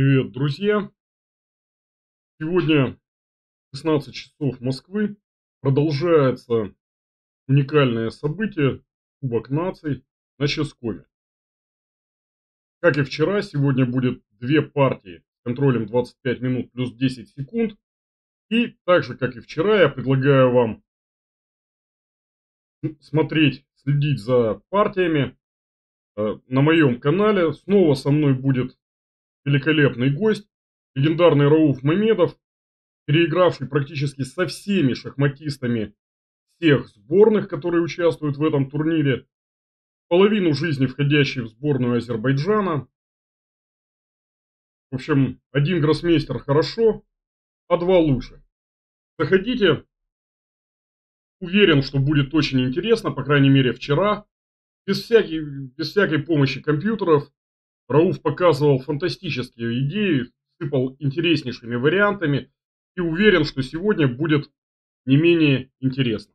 Привет, друзья! Сегодня 16 часов Москвы. Продолжается уникальное событие Кубок наций на Ческоме. Как и вчера, сегодня будет две партии с контролем 25 минут плюс 10 секунд. И так же, как и вчера, я предлагаю вам смотреть, следить за партиями э, на моем канале. Снова со мной будет великолепный гость, легендарный Рауф Мамедов, переигравший практически со всеми шахматистами всех сборных, которые участвуют в этом турнире, половину жизни входящий в сборную Азербайджана. В общем, один гроссмейстер хорошо, а два лучше. Заходите. Уверен, что будет очень интересно, по крайней мере вчера. Без всякой, без всякой помощи компьютеров Рауф показывал фантастические идеи, сыпал интереснейшими вариантами и уверен, что сегодня будет не менее интересно.